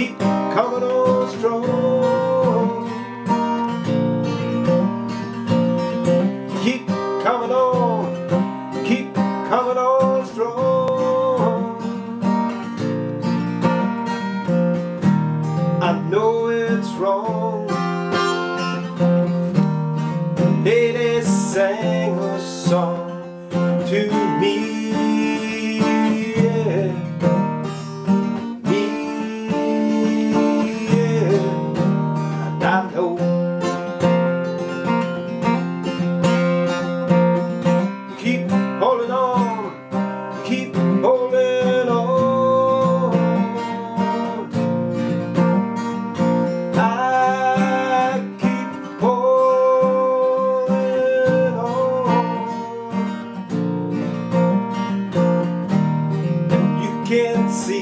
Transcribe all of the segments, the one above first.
keep coming on strong. Keep coming on, keep coming on strong. I know it's wrong. Lady sang a song to You see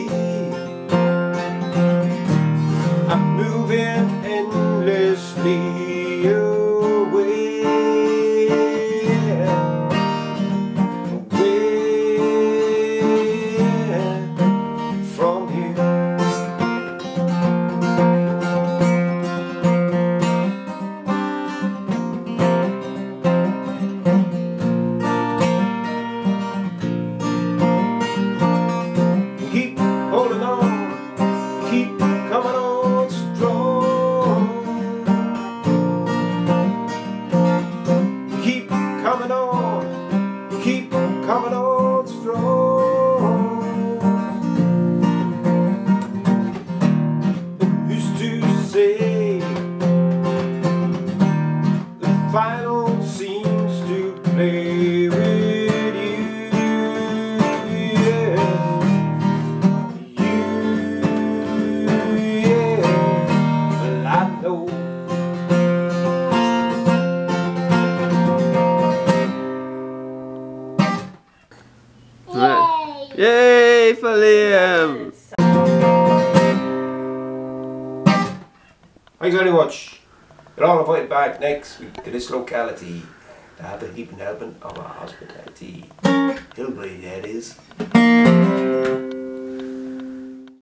Keep Yay for Liam! Thanks very much. You're all invited back next week to this locality to have a heaping helping of our hospitality. Hillbilly, that is.